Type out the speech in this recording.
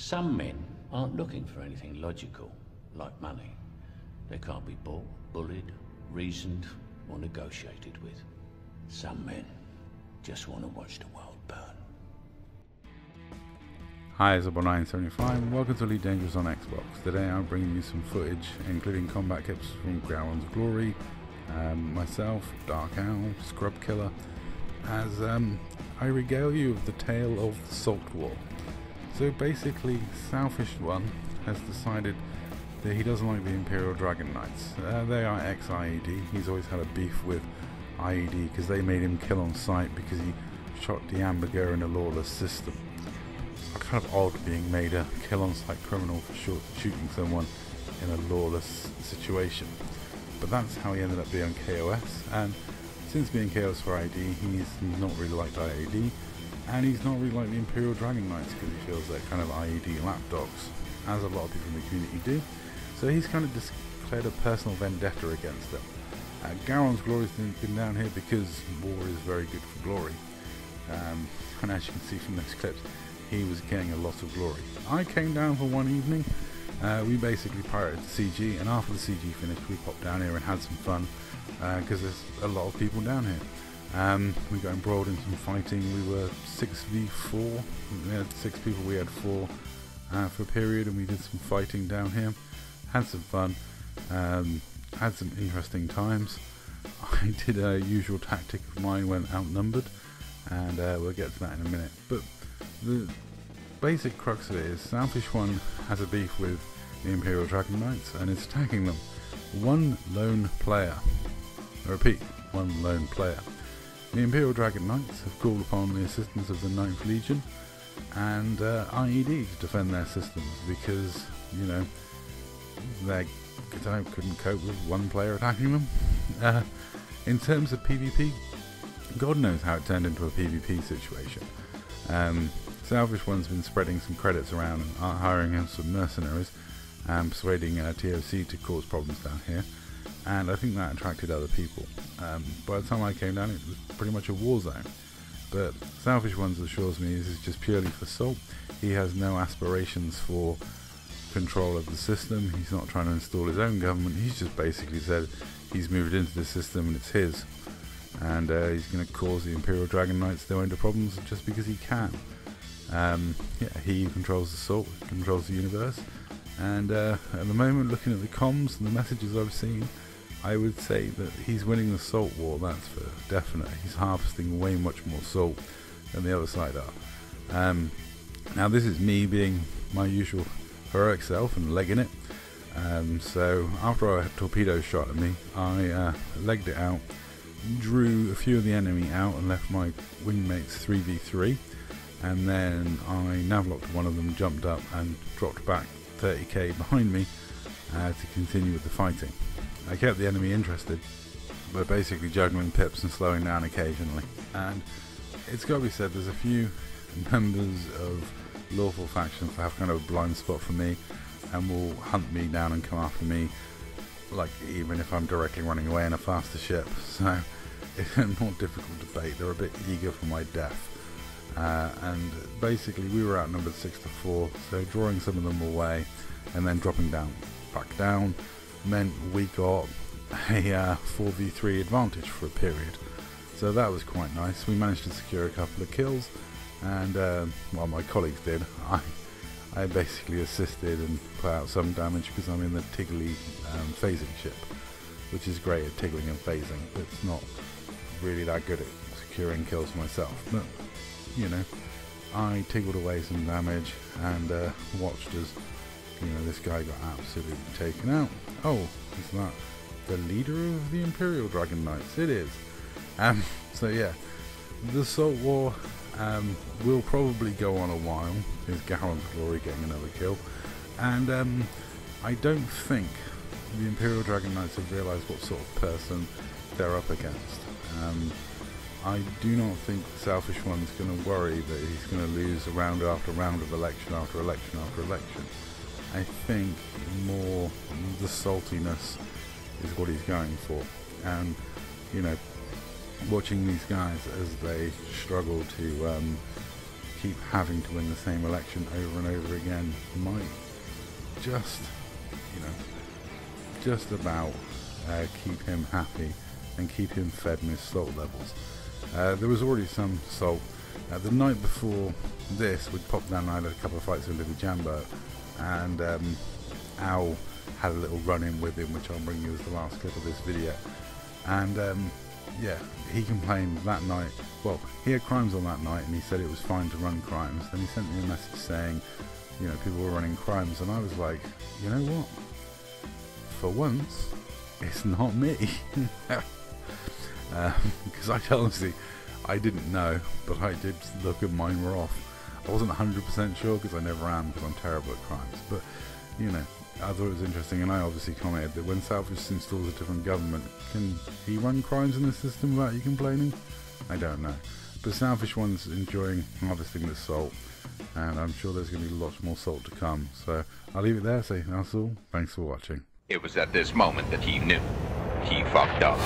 Some men aren't looking for anything logical, like money. They can't be bought, bullied, reasoned, or negotiated with. Some men just want to watch the world burn. Hi, it's Zabo975 and welcome to Elite Dangerous on Xbox. Today I'm bringing you some footage, including combat clips from Gowron's Glory, um, myself, Dark Owl, Scrub Killer, as um, I regale you of the tale of the Salt War. So basically, Selfish One has decided that he doesn't like the Imperial Dragon Knights. Uh, they are ex-IED. He's always had a beef with IED because they made him kill on sight because he shot the Amberger in a lawless system. Kind of odd being made a kill on sight criminal for short, shooting someone in a lawless situation. But that's how he ended up being KOS, and since being KOS for ID, he's not really liked IED, and he's not really like the Imperial Dragon Knights because he feels they're kind of IED lapdogs, as a lot of people in the community do. So he's kind of declared a personal vendetta against them. Uh, Gowron's Glory's been down here because war is very good for glory. Um, and as you can see from this clips, he was getting a lot of glory. I came down for one evening. Uh, we basically pirated the CG, and after the CG finished, we popped down here and had some fun because uh, there's a lot of people down here. Um, we got embroiled in some fighting. We were 6v4. We had six people, we had four uh, for a period, and we did some fighting down here had some fun, um, had some interesting times. I did a usual tactic of mine when outnumbered, and uh, we'll get to that in a minute. But the basic crux of it is Selfish One has a beef with the Imperial Dragon Knights and is attacking them. One lone player. I repeat, one lone player. The Imperial Dragon Knights have called upon the assistance of the Ninth Legion and uh, IED to defend their systems because, you know, their they couldn't cope with one player attacking them. Uh, in terms of PvP, God knows how it turned into a PvP situation. Um, Selfish One's been spreading some credits around and hiring in some mercenaries and persuading uh, TOC to cause problems down here. And I think that attracted other people. Um, by the time I came down, it was pretty much a war zone. But Selfish Ones assures me this is just purely for Salt. He has no aspirations for control of the system. He's not trying to install his own government. He's just basically said he's moved into the system and it's his. And uh, he's going to cause the Imperial Dragon Knights their own problems just because he can. Um, yeah, he controls the salt, controls the universe. And uh, at the moment, looking at the comms and the messages I've seen, I would say that he's winning the salt war, that's for definite. He's harvesting way much more salt than the other side are. Um, now, this is me being my usual heroic self and legging it. Um, so after a torpedo shot at me, I uh, legged it out, drew a few of the enemy out and left my wingmates 3v3 and then I navlocked one of them, jumped up and dropped back 30k behind me uh, to continue with the fighting. I kept the enemy interested. By basically juggling pips and slowing down occasionally. And it's got to be said there's a few members of lawful factions that have kind of a blind spot for me and will hunt me down and come after me like even if I'm directly running away in a faster ship. So it's a more difficult debate. They're a bit eager for my death. Uh, and basically we were outnumbered 6 to 4 so drawing some of them away and then dropping down back down meant we got a uh, 4v3 advantage for a period so that was quite nice we managed to secure a couple of kills and uh, well, my colleagues did. I I basically assisted and put out some damage because I'm in the Tiggly um, phasing ship, which is great at tiggling and phasing, but it's not really that good at securing kills myself. But you know, I tiggled away some damage and uh, watched as you know this guy got absolutely taken out. Oh, is that the leader of the Imperial Dragon Knights? It is. Um, so yeah, the Salt War um, will probably go on a while. Is Gowron's Glory getting another kill? And um, I don't think the Imperial Dragon Knights have realised what sort of person they're up against. Um, I do not think the Selfish One's going to worry that he's going to lose round after round of election after election after election. I think more the saltiness is what he's going for. And, you know, watching these guys as they struggle to um, keep having to win the same election over and over again might just, you know, just about uh, keep him happy and keep him fed in his salt levels. Uh, there was already some salt. Uh, the night before this, we'd popped down and had a couple of fights with Libby Jambo, and um, Al had a little run-in with him, which I'll bring you as the last clip of this video. And um, yeah, he complained that night. Well, he had crimes on that night, and he said it was fine to run crimes. Then he sent me a message saying, you know, people were running crimes, and I was like, you know what? For once, it's not me. Because um, I honestly, I didn't know, but I did look and mine were off. I wasn't 100% sure because I never am because I'm terrible at crimes. But, you know, I thought it was interesting, and I obviously commented that when Selfish installs a different government, can he run crimes in the system without you complaining? I don't know. But Selfish one's enjoying harvesting the salt, and I'm sure there's going to be lots more salt to come. So I'll leave it there. Say that's all. Thanks for watching. It was at this moment that he knew. He fucked up.